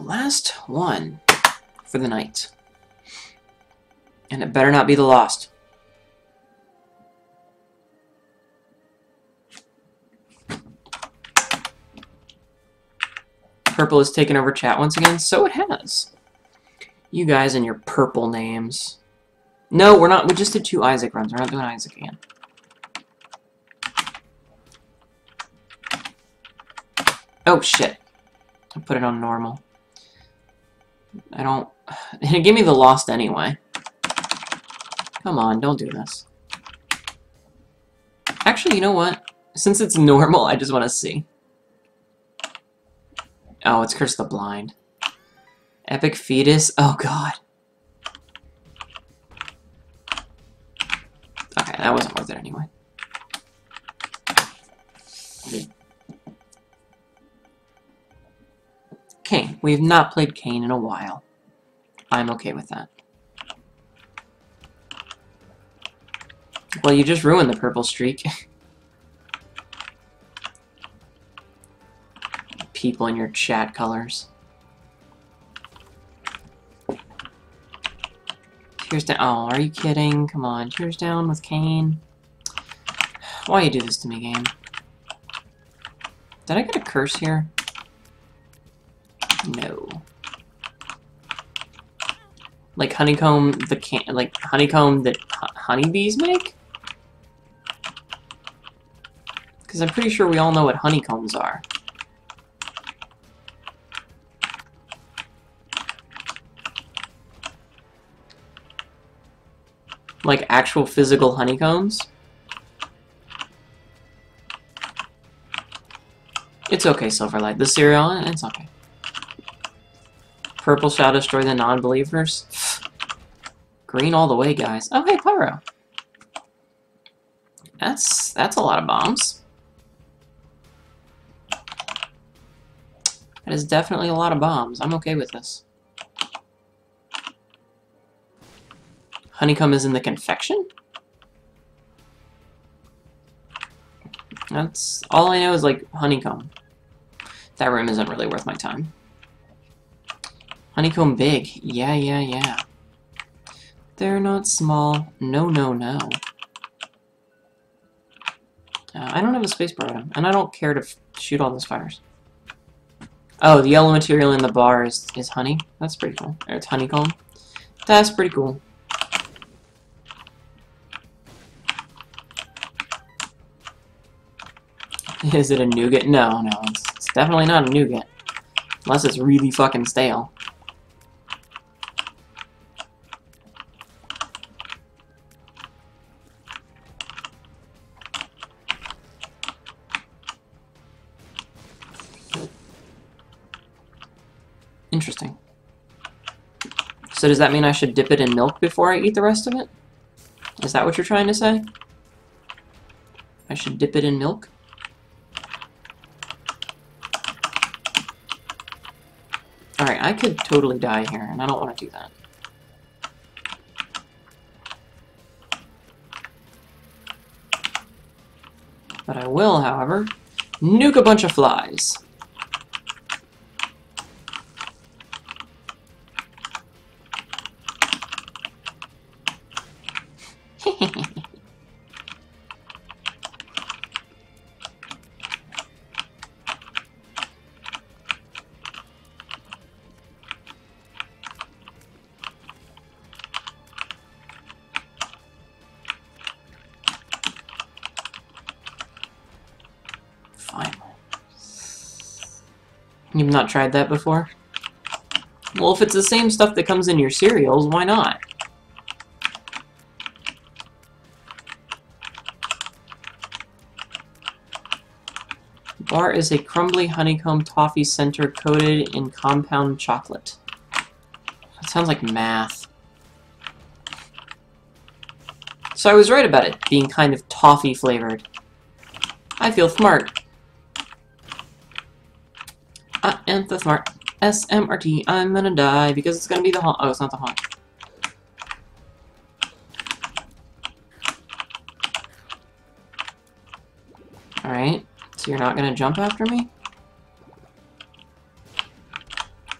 Last one for the night. And it better not be the lost. Purple has taken over chat once again. So it has. You guys and your purple names. No, we're not. We just did two Isaac runs. We're not doing Isaac again. Oh, shit. I put it on normal. I don't... Give me the lost anyway. Come on, don't do this. Actually, you know what? Since it's normal, I just want to see. Oh, it's Curse the Blind. Epic Fetus? Oh, God. Okay, that wasn't worth it anyway. Cain. We have not played Cain in a while. I'm okay with that. Well, you just ruined the purple streak. People in your chat colors. Tears down. Oh, are you kidding? Come on. Tears down with Cain. Why you do this to me, game? Did I get a curse here? No. Like honeycomb, the can like honeycomb that honeybees make? Because I'm pretty sure we all know what honeycombs are. Like actual physical honeycombs? It's okay, Silverlight. The cereal, it's okay. Purple shall destroy the non-believers. Green all the way, guys. Oh, hey, Pyro. That's that's a lot of bombs. That is definitely a lot of bombs. I'm okay with this. Honeycomb is in the confection? That's all I know is like honeycomb. That room isn't really worth my time. Honeycomb big. Yeah, yeah, yeah. They're not small. No, no, no. Uh, I don't have a space bar item, and I don't care to shoot all those fires. Oh, the yellow material in the bar is, is honey. That's pretty cool. Or it's honeycomb. That's pretty cool. Is it a nougat? No, no, it's, it's definitely not a nougat. Unless it's really fucking stale. Interesting. So does that mean I should dip it in milk before I eat the rest of it? Is that what you're trying to say? I should dip it in milk? Alright, I could totally die here, and I don't want to do that. But I will, however, nuke a bunch of flies. Not tried that before? Well, if it's the same stuff that comes in your cereals, why not? Bar is a crumbly honeycomb toffee center coated in compound chocolate. That sounds like math. So I was right about it being kind of toffee flavored. I feel smart. Am the smart SMRT. I'm gonna die because it's gonna be the haunt. Oh, it's not the haunt. Alright, so you're not gonna jump after me?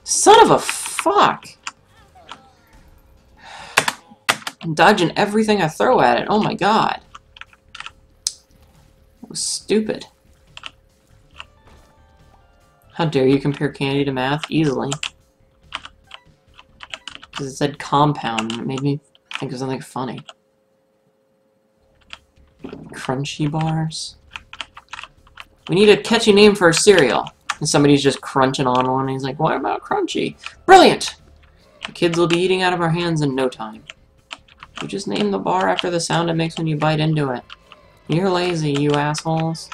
Son Son of a fuck! I'm dodging everything I throw at it. Oh my god. That was stupid. How dare you compare candy to math? Easily. Because it said compound, and it made me think of something funny. Crunchy bars? We need a catchy name for a cereal. And somebody's just crunching on one, and he's like, what about crunchy? Brilliant! The kids will be eating out of our hands in no time. You just name the bar after the sound it makes when you bite into it. You're lazy, you assholes.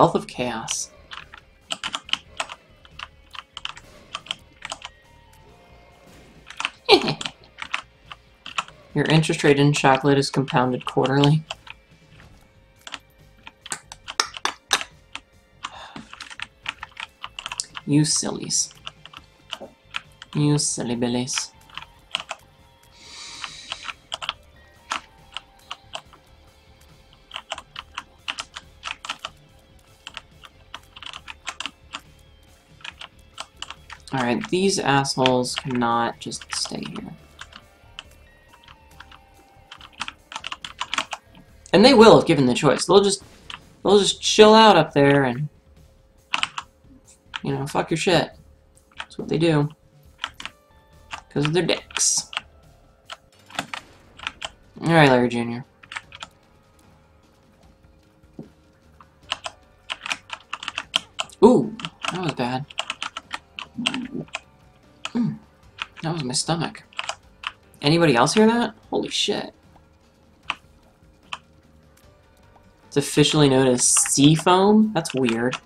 Wealth of chaos. Your interest rate in chocolate is compounded quarterly. You sillies. You silly billies. Alright, these assholes cannot just stay here. And they will if given the choice. They'll just they'll just chill out up there and you know, fuck your shit. That's what they do. Because of their dicks. Alright, Larry Jr. Ooh, that was bad. Mm, that was my stomach. Anybody else hear that? Holy shit. It's officially known as Seafoam? That's weird.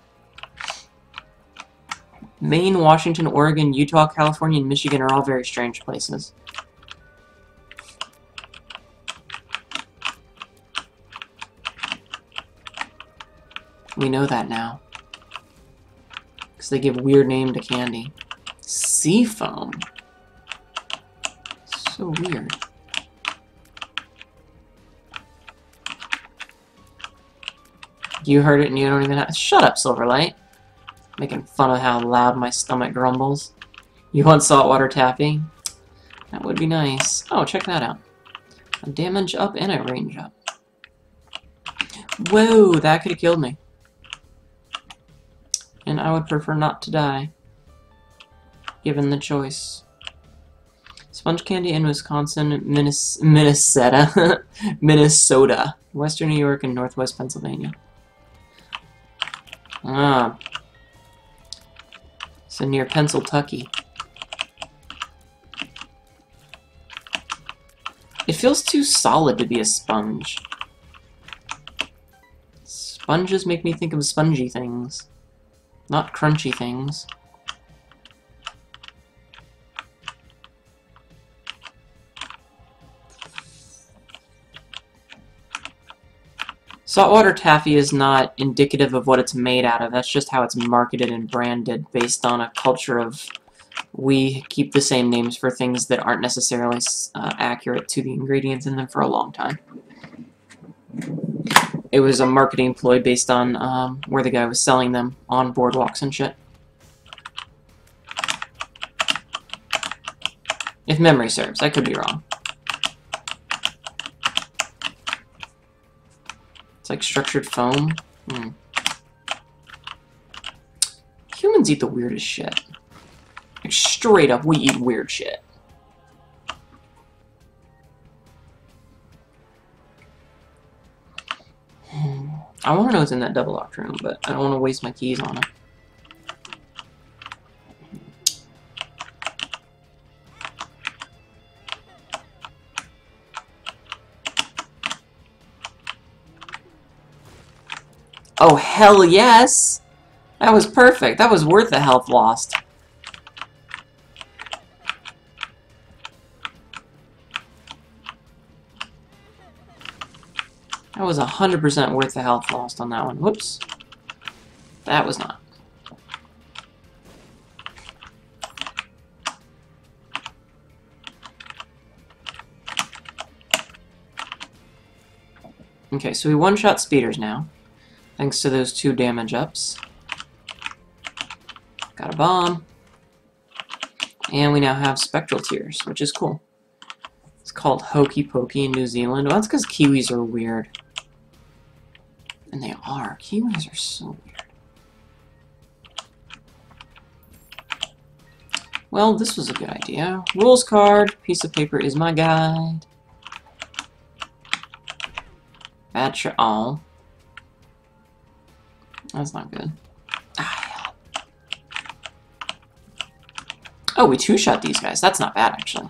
Maine, Washington, Oregon, Utah, California, and Michigan are all very strange places. We know that now. Because they give weird name to candy. Seafoam. So weird. You heard it and you don't even have- Shut up, Silverlight. Making fun of how loud my stomach grumbles. You want saltwater taffy? That would be nice. Oh, check that out. A damage up and a range up. Whoa, that could have killed me. And I would prefer not to die. Given the choice. Sponge candy in Wisconsin, Minnes Minnesota, Minnesota, Western New York, and Northwest Pennsylvania. Ah, so near Pennsyltucky. It feels too solid to be a sponge. Sponges make me think of spongy things, not crunchy things. Saltwater taffy is not indicative of what it's made out of. That's just how it's marketed and branded based on a culture of we keep the same names for things that aren't necessarily uh, accurate to the ingredients in them for a long time. It was a marketing ploy based on um, where the guy was selling them on boardwalks and shit. If memory serves, I could be wrong. Like structured foam. Hmm. Humans eat the weirdest shit. Like, straight up, we eat weird shit. Hmm. I want to know what's in that double locked room, but I don't want to waste my keys on it. Oh, hell yes! That was perfect. That was worth the health lost. That was 100% worth the health lost on that one. Whoops. That was not. Okay, so we one-shot speeders now. Thanks to those two damage ups. Got a bomb. And we now have spectral tears, which is cool. It's called Hokey Pokey in New Zealand. Well, that's because Kiwis are weird. And they are. Kiwis are so weird. Well, this was a good idea. Rules card, piece of paper is my guide. Bad shot. Oh. That's not good. Ah, oh, we two-shot these guys. That's not bad, actually.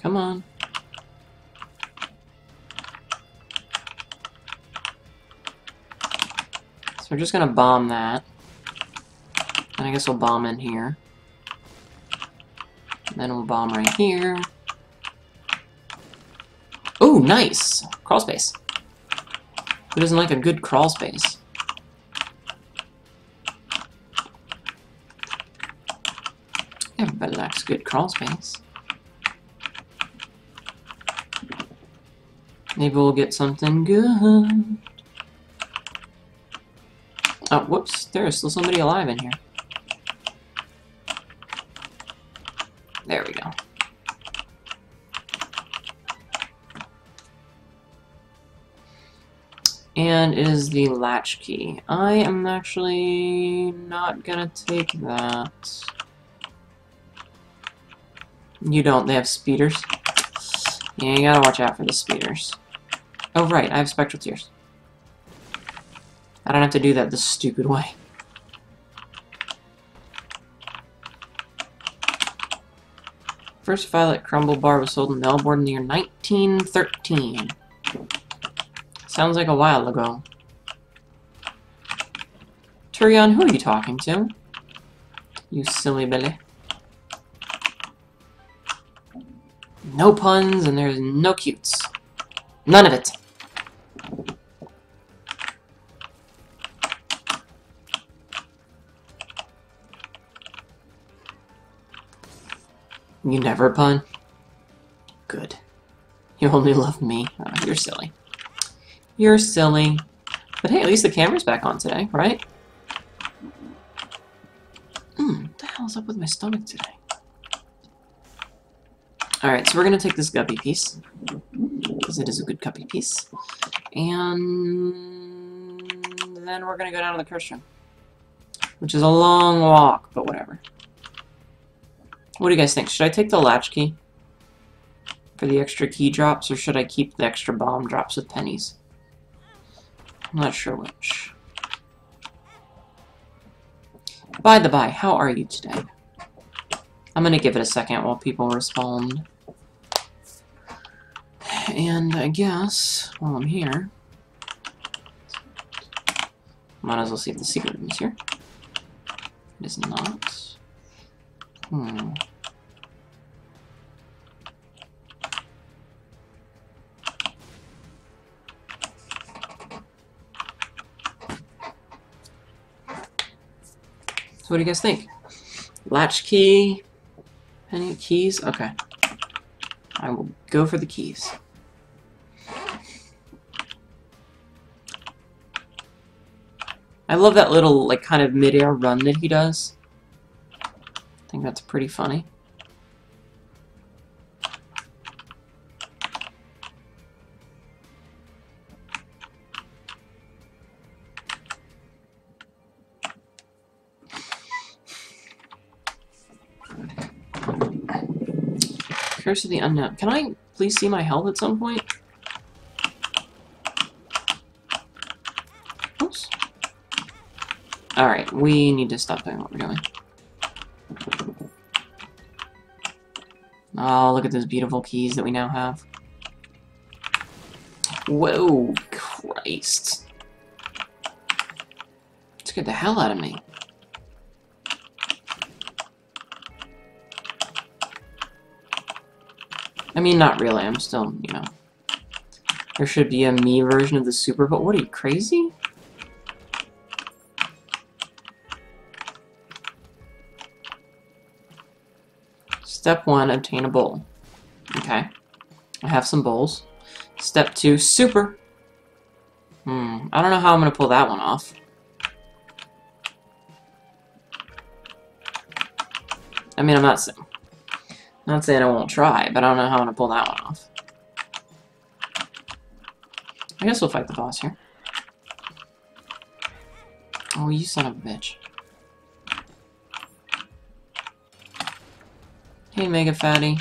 Come on. So we're just gonna bomb that. And I guess we'll bomb in here. And then we'll bomb right here. Oh, nice! Crawl space. Who doesn't like a good crawl space? Everybody likes good crawl space. Maybe we'll get something good. Oh, whoops. There is still somebody alive in here. There we go. And is the latch key. I am actually not gonna take that. You don't, they have speeders. Yeah, you gotta watch out for the speeders. Oh right, I have spectral tears. I don't have to do that the stupid way. First Violet Crumble Bar was sold in Melbourne in the year 1913. Sounds like a while ago. Turion, who are you talking to? You silly Billy. No puns, and there's no cutes. None of it. You never pun? Good. You only love me. Oh, you're silly. You're silly. But hey, at least the camera's back on today, right? Hmm, what the hell's up with my stomach today? Alright, so we're gonna take this guppy piece. Because it is a good guppy piece. And then we're gonna go down to the room. Which is a long walk, but whatever. What do you guys think? Should I take the latch key for the extra key drops, or should I keep the extra bomb drops with pennies? I'm not sure which. By the by, how are you today? I'm gonna give it a second while people respond. And I guess, while I'm here, might as well see if the secret room is here. It is not. Hmm. What do you guys think? Latch key? Any keys? Okay. I will go for the keys. I love that little, like, kind of mid-air run that he does. I think that's pretty funny. Curse of the Unknown. Can I please see my health at some point? Oops. Alright, we need to stop doing what we're doing. Oh, look at those beautiful keys that we now have. Whoa, Christ. Scared the hell out of me. I mean, not really. I'm still, you know. There should be a me version of the Super, but what are you, crazy? Step one, obtain a bowl. Okay. I have some bowls. Step two, super. Hmm, I don't know how I'm going to pull that one off. I mean, I'm not saying, not saying I won't try, but I don't know how I'm going to pull that one off. I guess we'll fight the boss here. Oh, you son of a bitch. Hey, Mega Fatty.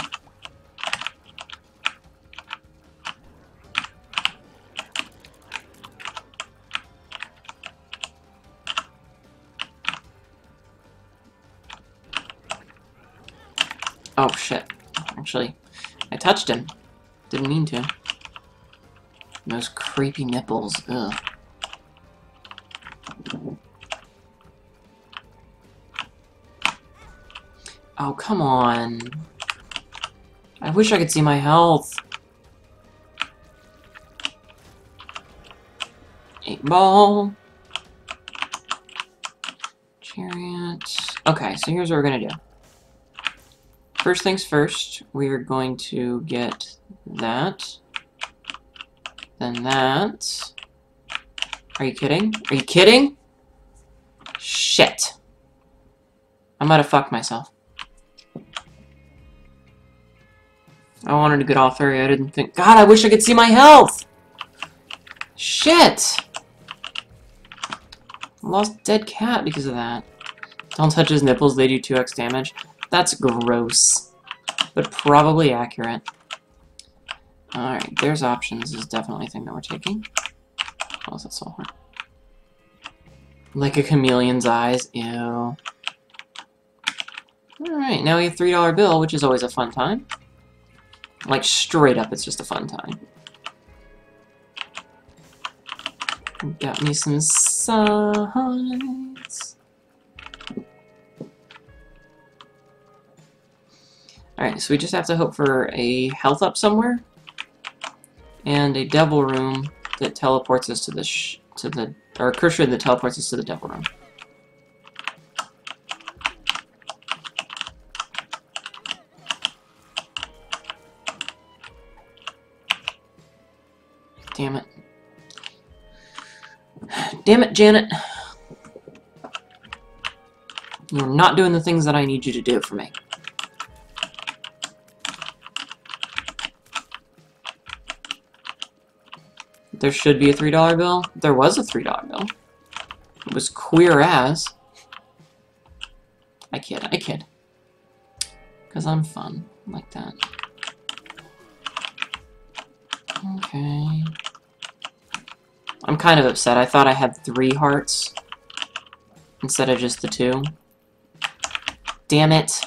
Oh, shit. Actually, I touched him. Didn't mean to. Those creepy nipples. Ugh. Oh, come on. I wish I could see my health. Eight ball. Chariot. Okay, so here's what we're gonna do. First things first, we're going to get that. Then that. Are you kidding? Are you kidding? Shit. I'm gonna fuck myself. I wanted to get all. I didn't think. God, I wish I could see my health! Shit! I lost dead cat because of that. Don't touch his nipples, they do 2x damage. That's gross. But probably accurate. Alright, there's options is definitely a thing that we're taking. Oh, is that soul? Like a chameleon's eyes. Ew. Alright, now we have $3 bill, which is always a fun time. Like, straight up, it's just a fun time. Got me some sides. Alright, so we just have to hope for a health up somewhere. And a devil room that teleports us to the to the or a cursor that teleports us to the devil room. Damn it. Damn it, Janet. You're not doing the things that I need you to do for me. There should be a $3 bill. There was a $3 bill. It was queer as. I kid, I kid. Because I'm fun like that. Okay. I'm kind of upset. I thought I had three hearts instead of just the two. Damn it.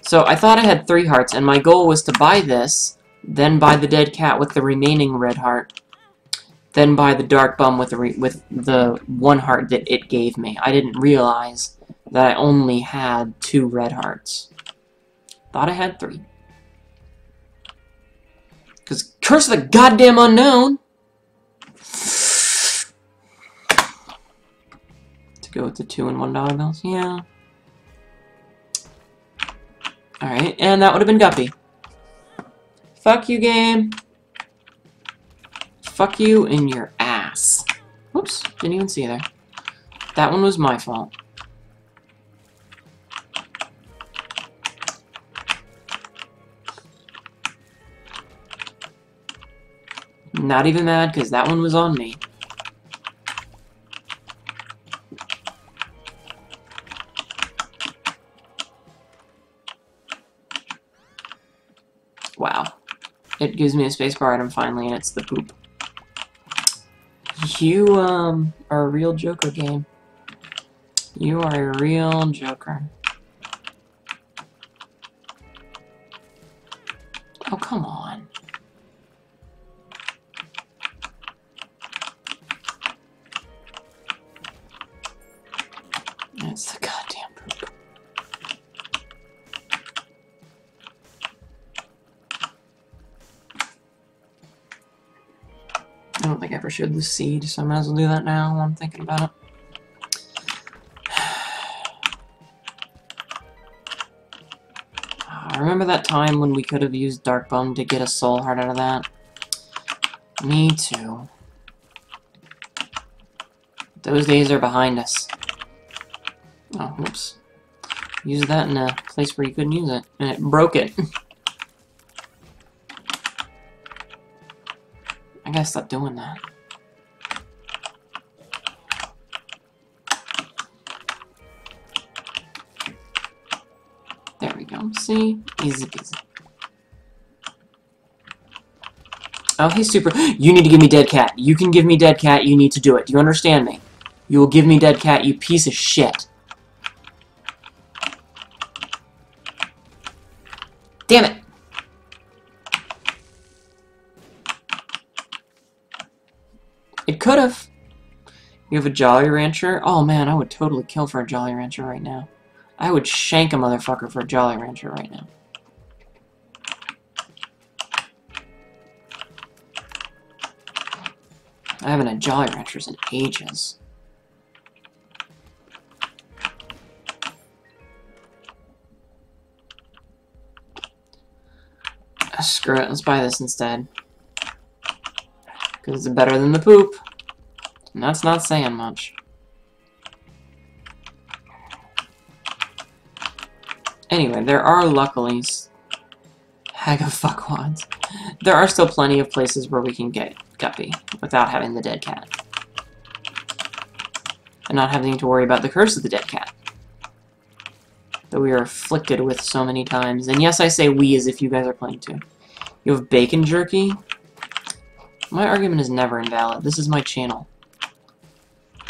So I thought I had three hearts, and my goal was to buy this, then buy the dead cat with the remaining red heart, then buy the dark bum with the with the one heart that it gave me. I didn't realize that I only had two red hearts. Thought I had three. Because Curse of the Goddamn Unknown! to go with the two and one dollar bills? Yeah. Alright, and that would have been Guppy. Fuck you, game. Fuck you in your ass. Whoops, didn't even see there. That one was my fault. Not even mad, because that one was on me. Gives me a spacebar item finally, and it's the poop. You, um, are a real Joker game. You are a real Joker. Oh, come on. It's the goddamn Showed the seed, so I might as well do that now while I'm thinking about it. I remember that time when we could have used Dark Bum to get a soul heart out of that? Me too. Those days are behind us. Oh, whoops. Use that in a place where you couldn't use it, and it broke it. I gotta stop doing that. See? Easy peasy. Oh, he's super. You need to give me dead cat. You can give me dead cat. You need to do it. Do you understand me? You will give me dead cat, you piece of shit. Damn it! It could have. You have a Jolly Rancher? Oh man, I would totally kill for a Jolly Rancher right now. I would shank a motherfucker for a Jolly Rancher right now. I haven't had Jolly Ranchers in ages. Ah, screw it, let's buy this instead. Because it's better than the poop. And that's not saying much. Anyway, there are luckily Hag of fuckwads. There are still plenty of places where we can get Guppy without having the dead cat. And not having to worry about the curse of the dead cat that we are afflicted with so many times. And yes, I say we as if you guys are playing too. You have bacon jerky? My argument is never invalid. This is my channel.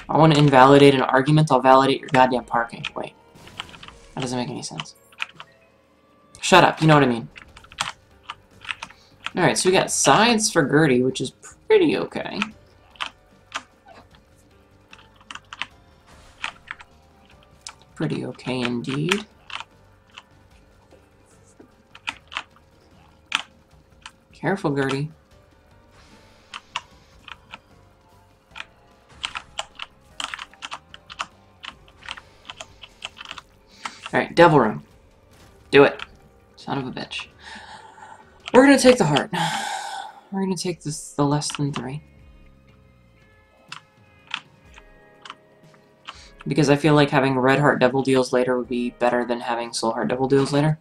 I want to invalidate an argument, I'll validate your goddamn parking. Wait. That doesn't make any sense. Shut up, you know what I mean. Alright, so we got sides for Gertie, which is pretty okay. Pretty okay indeed. Careful, Gertie. Alright, Devil Room. Do it. Son of a bitch. We're gonna take the heart. We're gonna take this the less than three. Because I feel like having Red Heart Devil Deals later would be better than having Soul Heart Devil Deals later.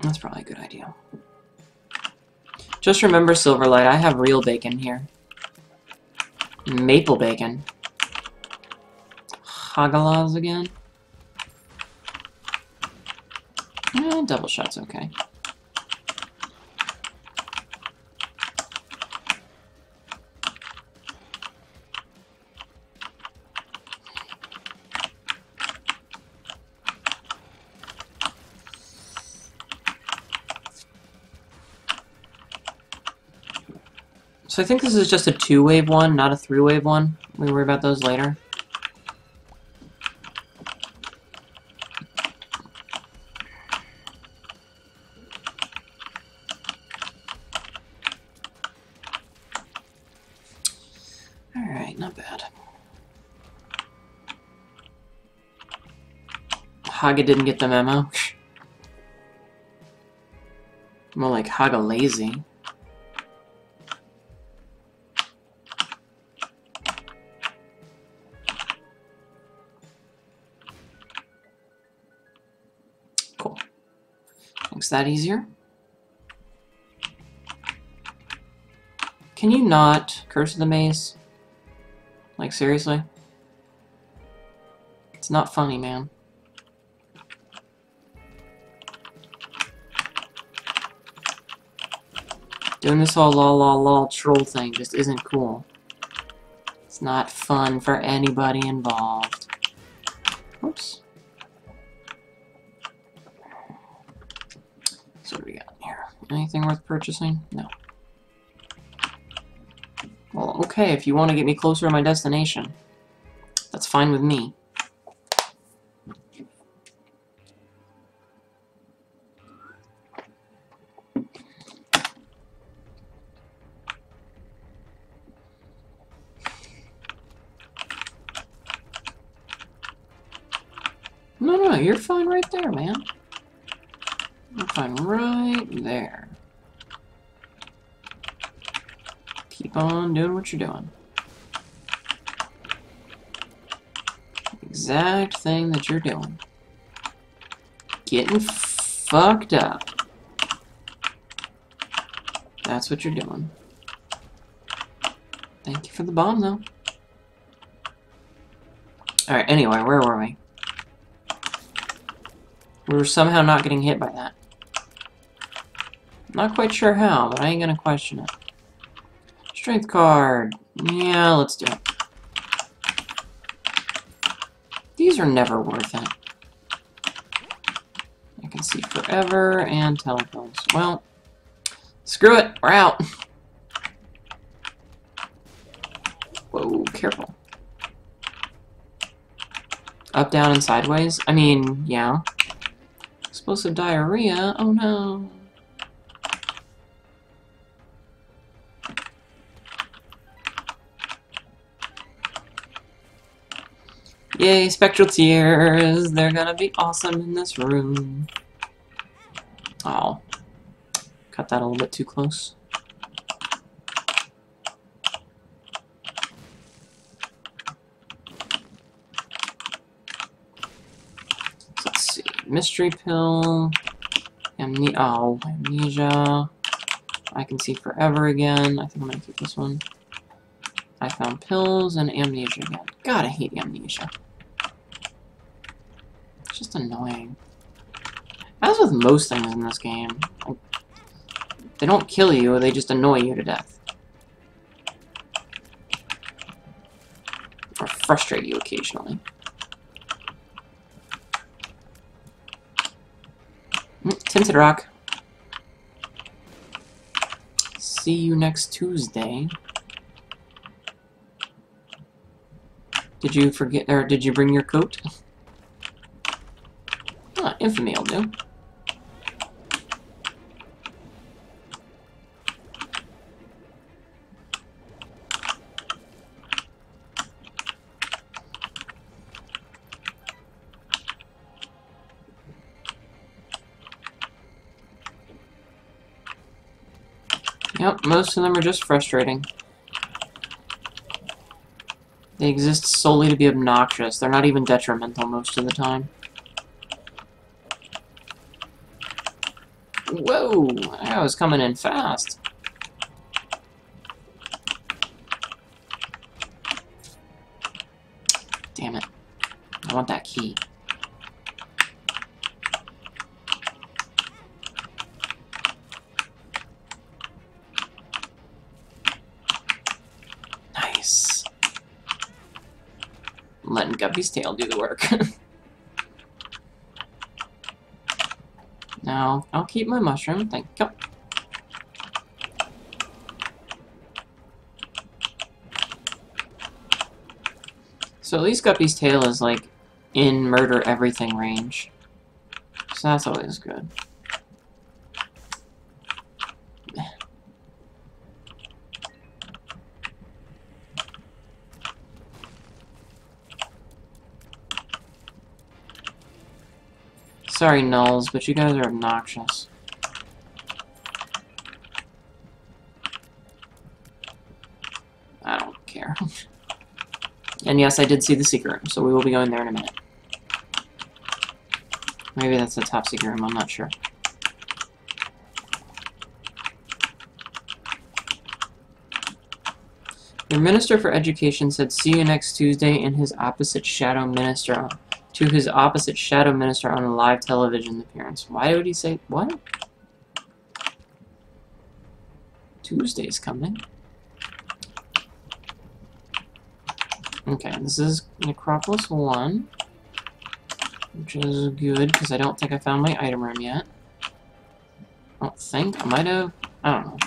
That's probably a good idea. Just remember, Silverlight, I have real bacon here. Maple bacon. Hagalaz again. Double shot's okay. So I think this is just a two-wave one, not a three-wave one. We worry about those later. Alright, not bad. Haga didn't get the memo. More like Haga lazy. Cool. Makes that easier. Can you not Curse the Maze? Like, seriously? It's not funny, man. Doing this whole lol lol lol troll thing just isn't cool. It's not fun for anybody involved. Oops. So what do we got here? Anything worth purchasing? No. Well, okay, if you want to get me closer to my destination. That's fine with me. No, no, you're fine right there, man. You're fine right there. On doing what you're doing. Exact thing that you're doing. Getting fucked up. That's what you're doing. Thank you for the bomb, though. Alright, anyway, where were we? We were somehow not getting hit by that. Not quite sure how, but I ain't gonna question it. Strength card. Yeah, let's do it. These are never worth it. I can see forever and telephones. Well, screw it. We're out. Whoa, careful. Up, down, and sideways? I mean, yeah. Explosive diarrhea? Oh no. Yay, spectral tears. They're gonna be awesome in this room. Oh. Cut that a little bit too close. Let's see. Mystery pill. Amne oh, amnesia. I can see forever again. I think I'm gonna keep this one. I found pills and amnesia again. God, I hate amnesia. It's just annoying. As with most things in this game, like, they don't kill you, they just annoy you to death. Or frustrate you occasionally. Mm, Tinted Rock. See you next Tuesday. Did you forget, or did you bring your coat? Ah, infamy will do. Yep, most of them are just frustrating. They exist solely to be obnoxious. They're not even detrimental most of the time. Whoa! That was coming in fast. Damn it. I want that key. Nice. Letting Guppy's tail do the work. now, I'll keep my mushroom, thank you. So at least Guppy's tail is like in murder everything range. So that's always good. Sorry, Nulls, but you guys are obnoxious. I don't care. and yes, I did see the secret room, so we will be going there in a minute. Maybe that's the top secret room, I'm not sure. Your Minister for Education said, see you next Tuesday in his opposite Shadow Minister to his opposite Shadow Minister on a live television appearance. Why would he say, what? Tuesday's coming. Okay, this is Necropolis 1. Which is good, because I don't think I found my item room yet. I don't think. I might have. I don't know.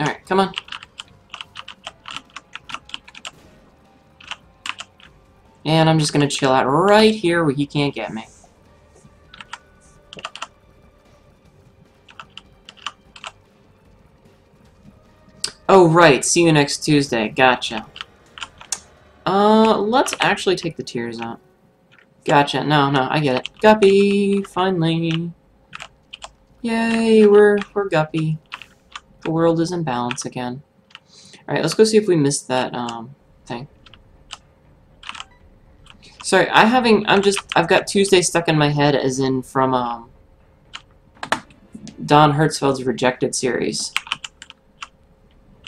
Alright, come on. And I'm just gonna chill out right here where he can't get me. Oh, right. See you next Tuesday. Gotcha. Uh, let's actually take the tears out. Gotcha. No, no, I get it. Guppy, finally. Yay, we're, we're Guppy. The world is in balance again. Alright, let's go see if we missed that, um, thing. Sorry, I having, I'm just, I've got Tuesday stuck in my head as in from, um, Don Hertzfeldt's Rejected series.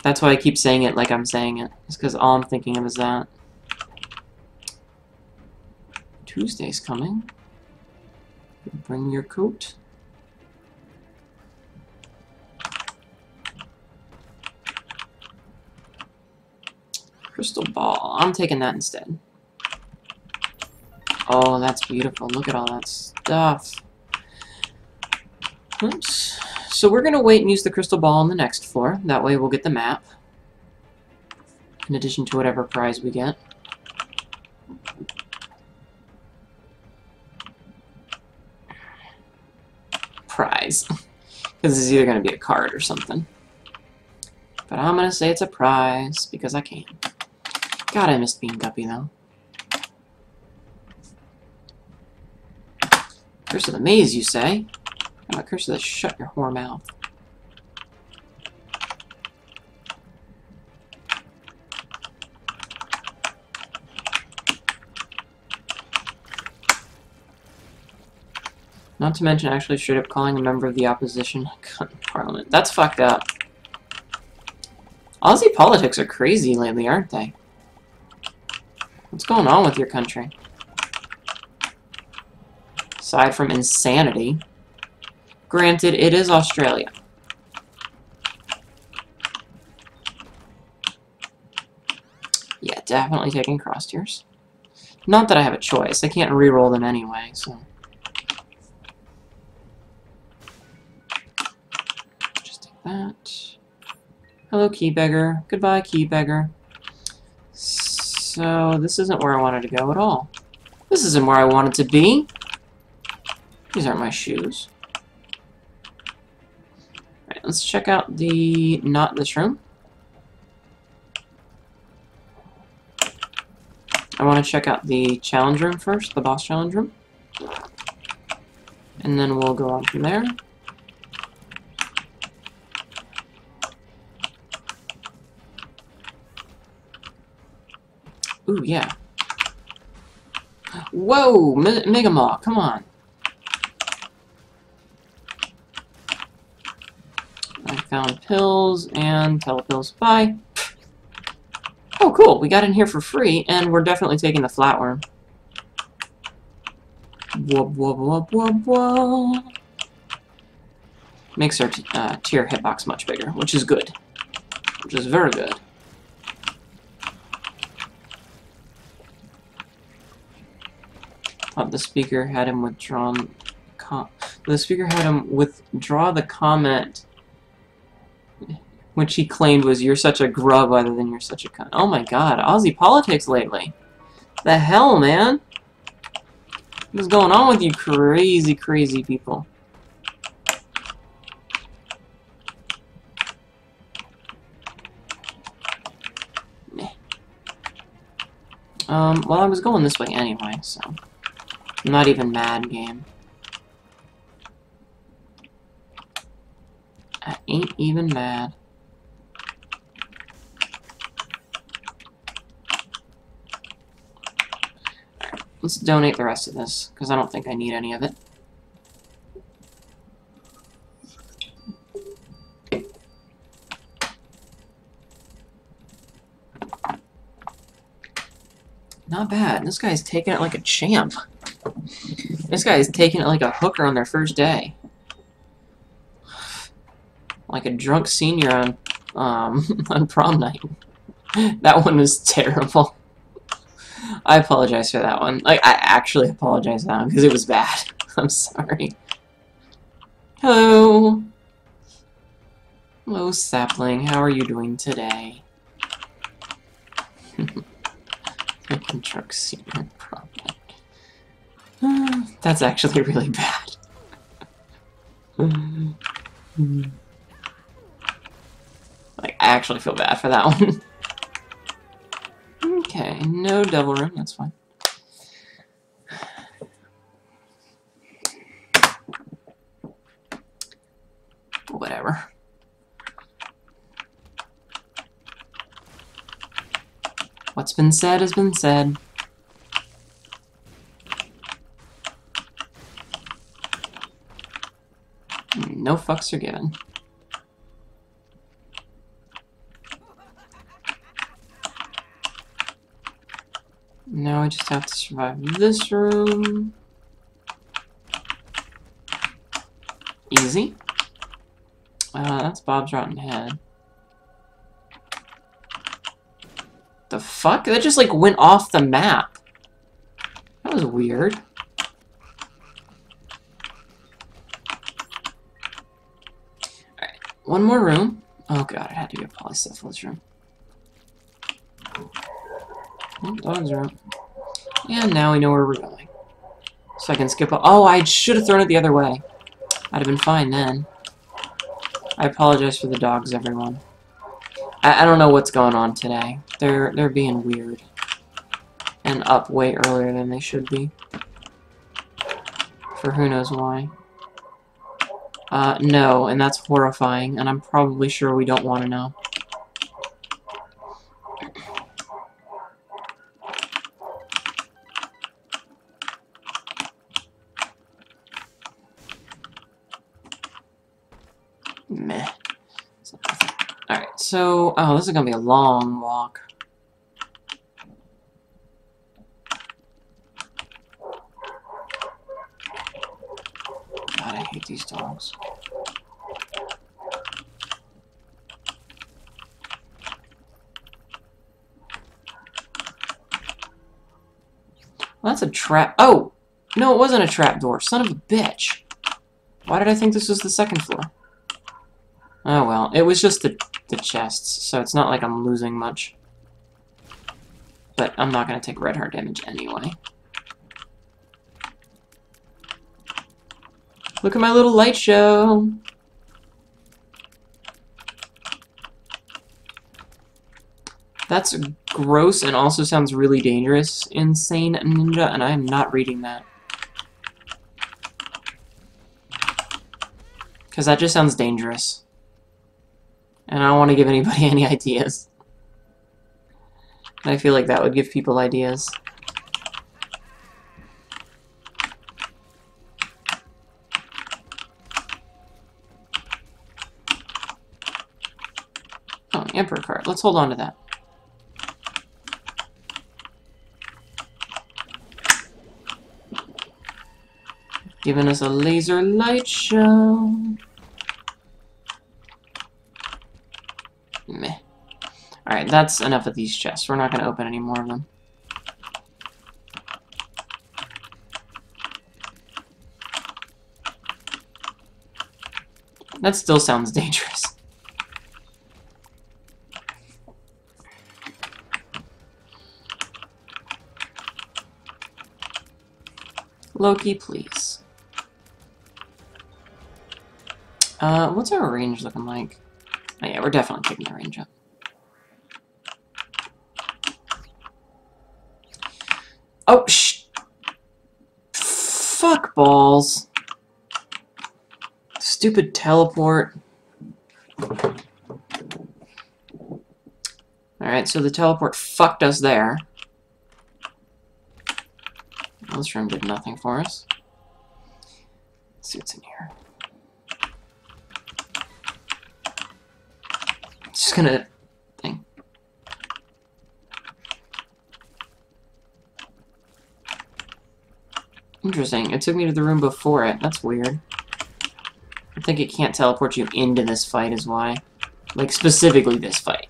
That's why I keep saying it like I'm saying it. It's because all I'm thinking of is that. Tuesday's coming. Bring your coat. Crystal ball. I'm taking that instead. Oh, that's beautiful. Look at all that stuff. Oops. So we're going to wait and use the crystal ball on the next floor. That way we'll get the map. In addition to whatever prize we get. Prize. Because it's either going to be a card or something. But I'm going to say it's a prize because I can. God, I missed being Guppy, though. Curse of the Maze, you say? I'm a curse of the shut your whore mouth. Not to mention actually straight up calling a member of the opposition parliament. That's fucked up. Aussie politics are crazy lately, aren't they? What's going on with your country? Aside from insanity. Granted, it is Australia. Yeah, definitely taking cross tiers. Not that I have a choice. I can't re-roll them anyway, so... Just take that. Hello, key beggar. Goodbye, key beggar. So, this isn't where I wanted to go at all. This isn't where I wanted to be. These aren't my shoes. Alright, let's check out the... not this room. I want to check out the challenge room first, the boss challenge room. And then we'll go on from there. Ooh, yeah. Whoa! Me Mega Maw, come on. I found pills and telepills. Bye. Oh, cool. We got in here for free, and we're definitely taking the flatworm. Wub, wub, wub, wub, wub. Makes our uh, tear hitbox much bigger, which is good. Which is very good. Thought the speaker had him withdrawn. the speaker had him withdraw the comment, which he claimed was "You're such a grub," rather than "You're such a cunt." Oh my God, Aussie politics lately. The hell, man? What's going on with you crazy, crazy people? Um, well, I was going this way anyway, so... I'm not even mad, game. I ain't even mad. Let's donate the rest of this, because I don't think I need any of it. Not bad. This guy's taking it like a champ. This guy's taking it like a hooker on their first day. Like a drunk senior on um, on prom night. that one was terrible. I apologize for that one. Like, I actually apologize one, because it was bad. I'm sorry. Hello! Hello, sapling. How are you doing today? Senior problem. That's actually really bad. like, I actually feel bad for that one. Okay, no double room, that's fine. Whatever. What's been said has been said. No fucks are given. Now I just have to survive this room. Easy. Uh, that's Bob's Rotten Head. The fuck? That just, like, went off the map. That was weird. Alright, one more room. Oh god, it had to be a polycephalus room. Dog's room. And now we know where we're going. So I can skip Oh, I should have thrown it the other way. I'd have been fine then. I apologize for the dogs, everyone. I, I don't know what's going on today. They're they're being weird. And up way earlier than they should be. For who knows why. Uh, no, and that's horrifying, and I'm probably sure we don't want to know. Meh. Alright, so... Oh, this is gonna be a long walk. God, I hate these dogs. Well, that's a trap. Oh! No, it wasn't a trap door. Son of a bitch. Why did I think this was the second floor? Oh well, it was just the, the chests, so it's not like I'm losing much. But I'm not going to take red heart damage anyway. Look at my little light show! That's gross and also sounds really dangerous, Insane Ninja, and I am not reading that. Because that just sounds dangerous. And I don't want to give anybody any ideas. I feel like that would give people ideas. Oh, Emperor card. Let's hold on to that. Giving us a laser light show. Meh. Alright, that's enough of these chests. We're not going to open any more of them. That still sounds dangerous. Loki, please. Uh, what's our range looking like? Yeah, we're definitely taking the range up. Oh, sh... Fuck balls. Stupid teleport. Alright, so the teleport fucked us there. this room did nothing for us. Let's see what's in here. Gonna... Thing. Interesting. It took me to the room before it. That's weird. I think it can't teleport you into this fight is why. Like, specifically this fight.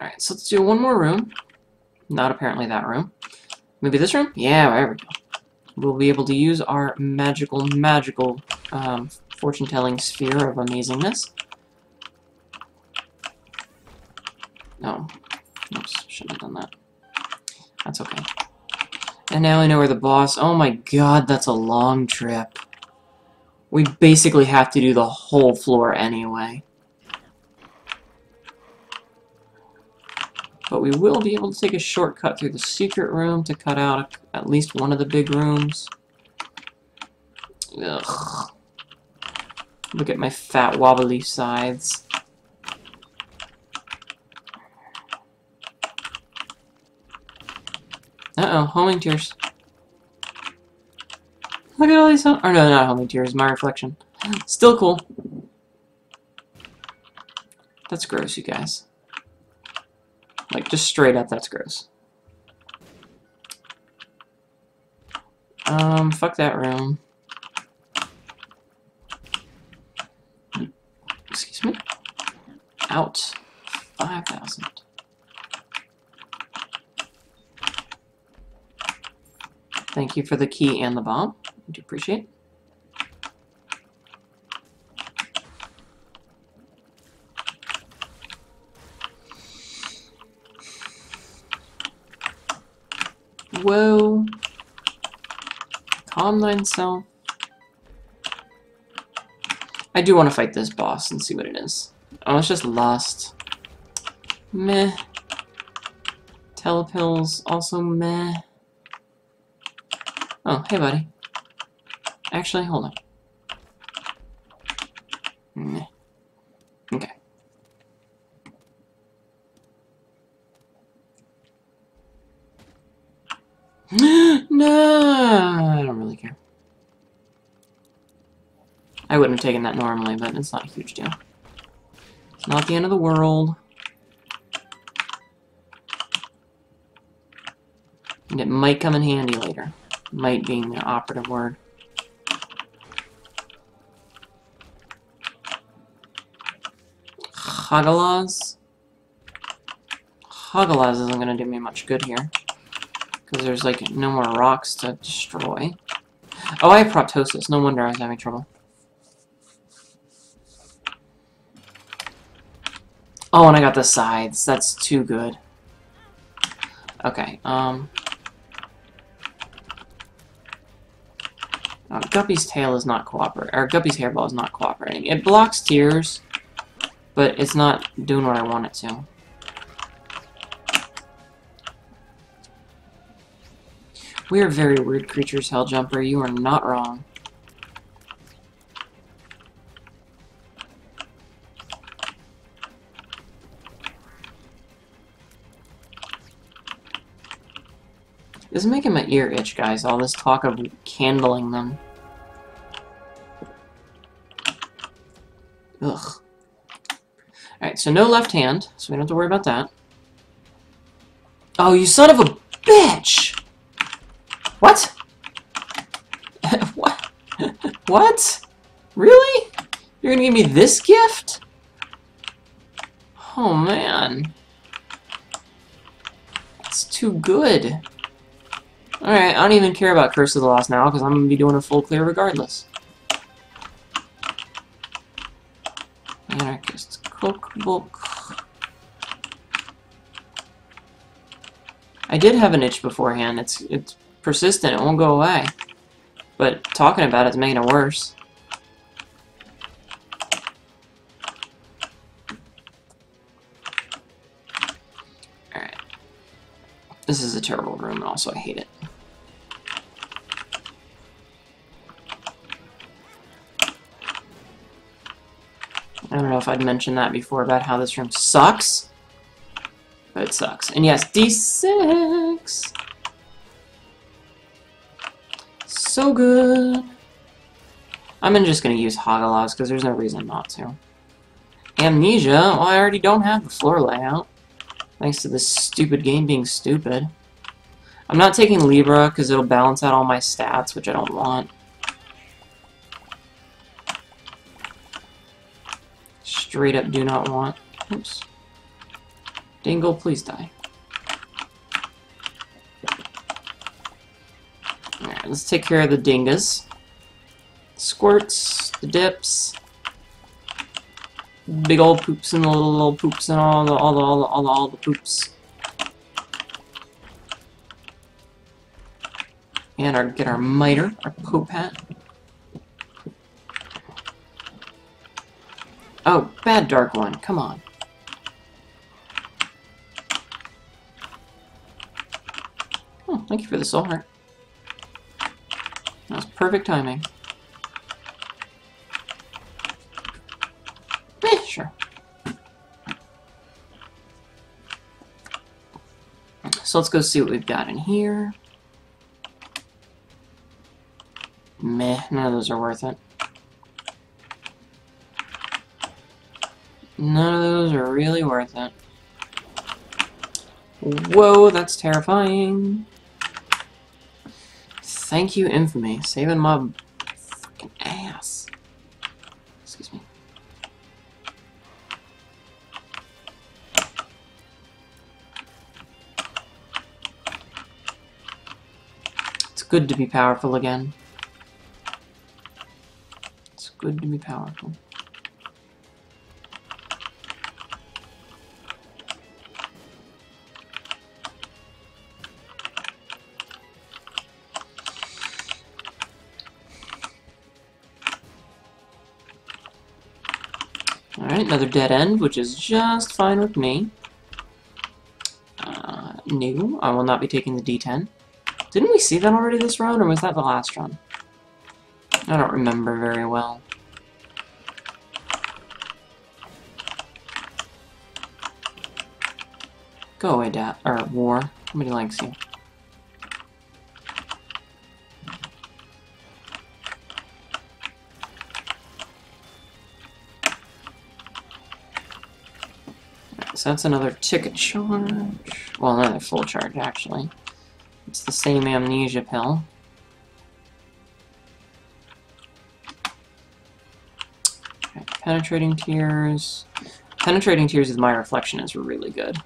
Alright, so let's do one more room. Not apparently that room. Maybe this room? Yeah, there we go. We'll be able to use our magical, magical um, fortune-telling sphere of amazingness. No. Oops, shouldn't have done that. That's okay. And now I know where the boss... Oh my god, that's a long trip. We basically have to do the whole floor anyway. But we will be able to take a shortcut through the secret room to cut out at least one of the big rooms. Ugh. Look at my fat wobbly sides. Uh-oh, homing tears. Look at all these hom- or no, not homing tears, my reflection. Still cool. That's gross, you guys. Like, just straight up, that's gross. Um, fuck that room. Excuse me? Out. 5,000. Thank you for the key and the bomb. I do appreciate Whoa. Calm thyself. I do want to fight this boss and see what it is. Oh, it's just Lust. Meh. Telepills, also meh. Oh, hey, buddy. Actually, hold on. Meh. Okay. no, I don't really care. I wouldn't have taken that normally, but it's not a huge deal. It's not the end of the world. And it might come in handy later. Might being the operative word. Hagalaz? Hagalaz isn't going to do me much good here. Because there's, like, no more rocks to destroy. Oh, I have proptosis. No wonder I was having trouble. Oh, and I got the sides. That's too good. Okay, um... Uh, Guppy's tail is not cooperating, or Guppy's hairball is not cooperating. It blocks tears, but it's not doing what I want it to. We are very weird creatures, Helljumper. You are not wrong. This is making my ear itch, guys, all this talk of candling them. Ugh. Alright, so no left hand, so we don't have to worry about that. Oh, you son of a bitch! What? what? what? Really? You're gonna give me this gift? Oh, man. It's too good. Alright, I don't even care about Curse of the Lost now, because I'm going to be doing a full clear regardless. Anarchist Cookbook. I did have an itch beforehand. It's it's persistent. It won't go away. But talking about it's making it worse. Alright. This is a terrible room, and also I hate it. I don't know if I'd mentioned that before about how this room sucks. But it sucks. And yes, D6! So good. I'm just to use Hagalaz because there's no reason not to. Amnesia? Well, I already don't have the floor layout. Thanks to this stupid game being stupid. I'm not taking Libra because it'll balance out all my stats, which I don't want. Straight up do not want. Oops. Dingle, please die. Alright, let's take care of the dingas. Squirts, the dips, big old poops and the little, little poops and all the all the all the all the, all the poops. And our get our miter, our pope hat. Oh, bad dark one. Come on. Oh, thank you for the soul heart. That was perfect timing. Eh, sure. So let's go see what we've got in here. Meh, none of those are worth it. None of those are really worth it. Whoa, that's terrifying. Thank you, Infamy. Saving my fucking ass. Excuse me. It's good to be powerful again. It's good to be powerful. Alright, another dead end, which is just fine with me. Uh, new. I will not be taking the D10. Didn't we see that already this round, or was that the last run? I don't remember very well. Go away, Dad. Or War. Nobody likes you. So that's another ticket charge. Well, another full charge, actually. It's the same amnesia pill. Okay, penetrating tears. Penetrating tears with my reflection is really good.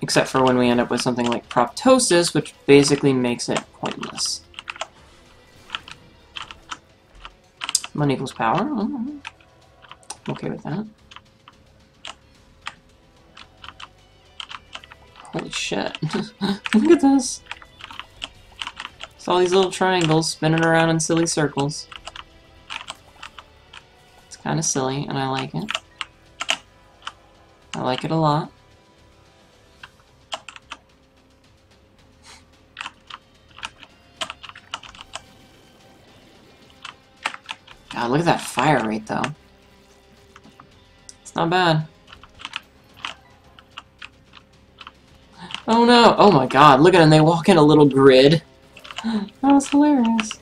Except for when we end up with something like proptosis, which basically makes it pointless. Money equals power. I'm okay with that. Holy shit. Look at this. It's all these little triangles spinning around in silly circles. It's kind of silly, and I like it. I like it a lot. Look at that fire rate, though. It's not bad. Oh no! Oh my god, look at them, they walk in a little grid. That was hilarious.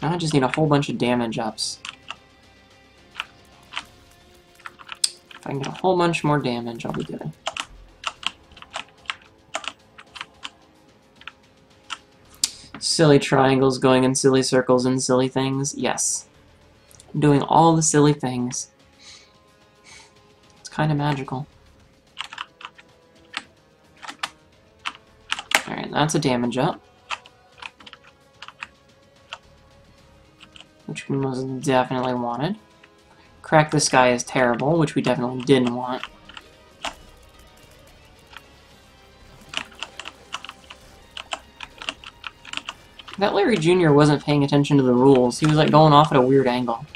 Now I just need a whole bunch of damage ups. I get a whole bunch more damage, I'll be good. Silly triangles going in silly circles and silly things. Yes. Doing all the silly things. It's kind of magical. Alright, that's a damage up. Which we most definitely wanted. Crack the Sky is terrible, which we definitely didn't want. That Larry Jr. wasn't paying attention to the rules. He was like going off at a weird angle.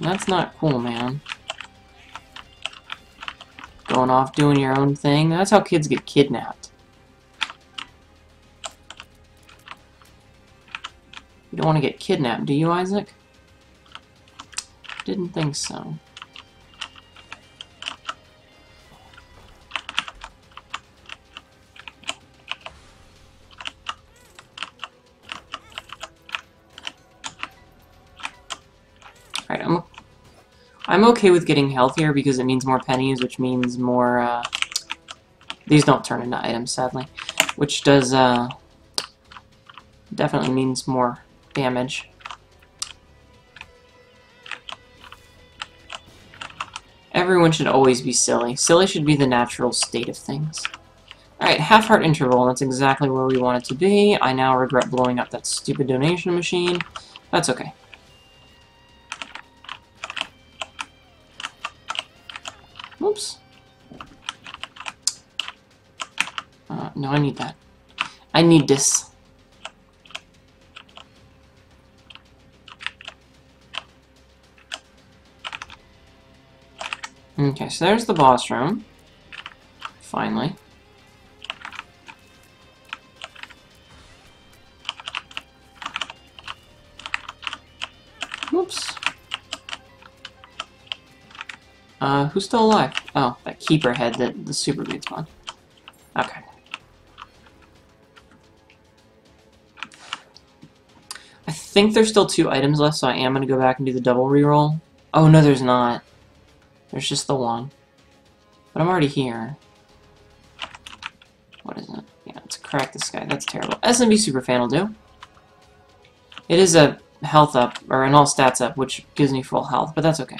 That's not cool, man. Going off doing your own thing. That's how kids get kidnapped. Want to get kidnapped, do you, Isaac? Didn't think so. Alright, I'm I'm okay with getting healthier because it means more pennies, which means more, uh, These don't turn into items, sadly. Which does, uh... Definitely means more damage. Everyone should always be silly. Silly should be the natural state of things. Alright, half-heart interval. That's exactly where we want it to be. I now regret blowing up that stupid donation machine. That's okay. Oops. Uh, no, I need that. I need this. Okay, so there's the boss room. Finally. Whoops. Uh, who's still alive? Oh, that keeper head that the super beats on. Okay. I think there's still two items left, so I am going to go back and do the double reroll. Oh, no, there's not. There's just the one. But I'm already here. What is it? Yeah, it's Crack the Sky. That's terrible. SMB Superfan will do. It is a health up, or an all stats up, which gives me full health, but that's okay.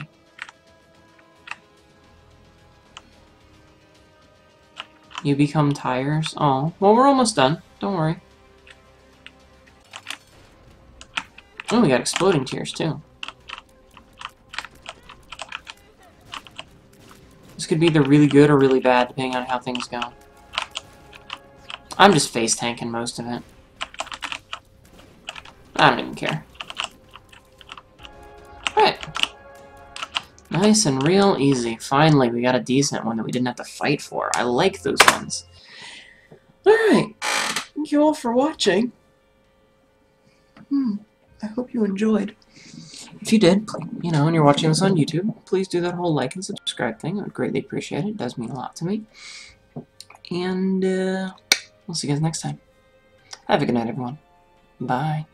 You become tires? Oh, well, we're almost done. Don't worry. Oh, we got exploding tears, too. Could be either really good or really bad, depending on how things go. I'm just face tanking most of it. I don't even care. Alright. Nice and real easy. Finally, we got a decent one that we didn't have to fight for. I like those ones. Alright. Thank you all for watching. Hmm. I hope you enjoyed. If you did, you know, and you're watching this on YouTube, please do that whole like and subscribe thing. I would greatly appreciate it. It does mean a lot to me. And uh, we'll see you guys next time. Have a good night, everyone. Bye.